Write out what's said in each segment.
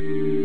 you.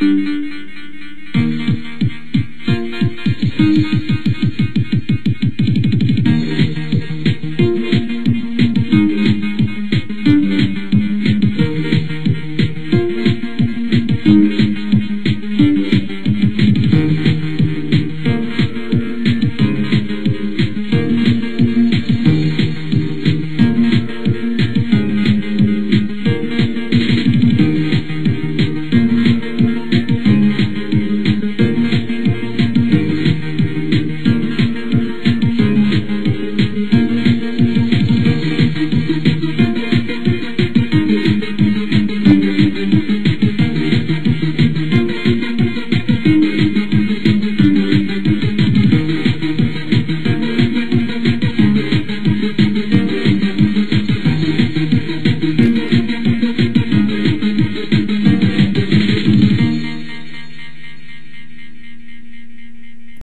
Thank you.